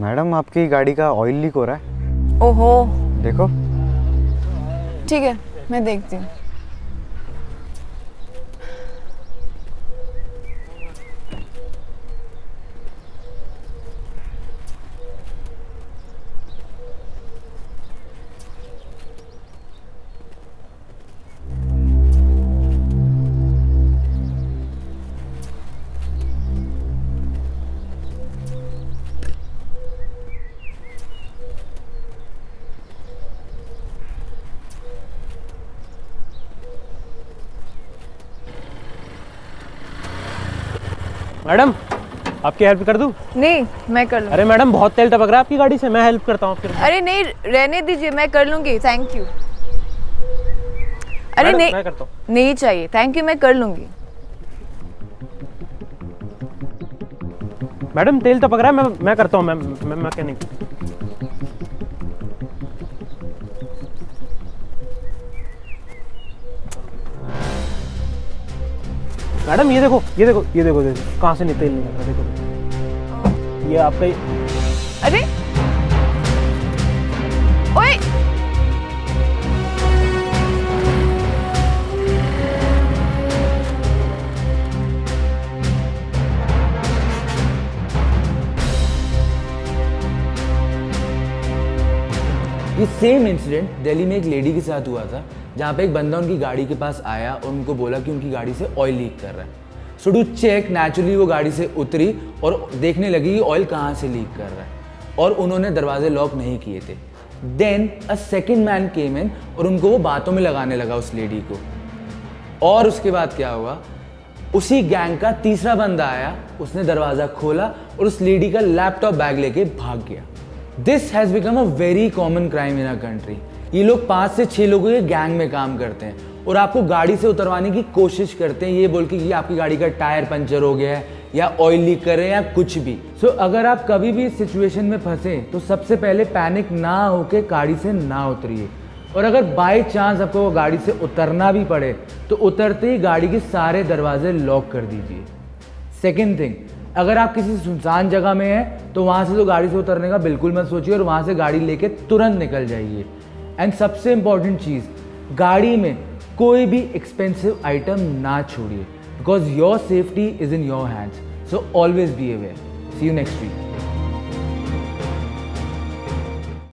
Madam आपकी गाड़ी का ऑयल लीक हो रहा है। ओहो। देखो। ठीक है मैं देखती हूँ। मैडम आपकी हेल्प कर दूँ? नहीं मैं कर लूँ। अरे मैडम बहुत तेल टपक रहा है आपकी गाड़ी से मैं हेल्प करता हूँ फिर अरे नहीं रहने दीजिए मैं कर लूँगी थैंक यू अरे नहीं मैं करता हूँ। नहीं चाहिए थैंक यू मैं कर लूँगी। मैडम तेल टपक रहा है मैं मैं करता हूँ मैं मैं मैकेनिक मैडम ये देखो ये देखो ये देखो देखो कहाँ से नहीं तेल निकल रहा देखो। ये आपका ही- अरे! ओए! ये सेम इंसिडेंट दिल्ली में एक लेडी के साथ हुआ था। जहाँ पे एक बंदा उनकी गाड़ी के पास आया और उनको बोला कि उनकी गाड़ी से ऑयल लीक कर रहा है। सो डू चेक नेचुरली वो गाड़ी से उतरी और देखने लगी कि ऑयल कहाँ से लीक कर रहा है। और उन्होंने दरवाजे लॉक नहीं किए थे। Then a second man came in और उनको वो बातों में लगाने लगा उस लेडी को। और उसके बाद क्या हुआ? उसी गैंग का तीसरा बंदा आया, उसने दरवाज़ा खोला और उस लेडी का लैपटॉप बैग लेके भाग गया। This has become a very common crime in a country ये लोग पाँच से छह लोगों के गैंग में काम करते हैं और आपको गाड़ी से उतरवाने की कोशिश करते हैं ये बोल के कि आपकी गाड़ी का टायर पंचर हो गया है या ऑयल लीक कर रहे हैं या कुछ भी। सो so, अगर आप कभी भी इस सिचुएशन में फंसे तो सबसे पहले पैनिक ना होके गाड़ी से ना उतरिए। और अगर बाई चांस आपको गाड़ी से उतरना भी पड़े तो उतरते ही गाड़ी के सारे दरवाजे लॉक कर दीजिए। सेकेंड थिंग अगर आप किसी सुनसान जगह में हैं तो वहाँ से तो गाड़ी से उतरने का बिल्कुल मत सोचिए और वहाँ से गाड़ी लेके तुरंत निकल जाइए। एंड सबसे इंपॉर्टेंट चीज़, गाड़ी में कोई भी एक्सपेंसिव आइटम ना छोड़िए because your safety is in your hands so always be aware see you next week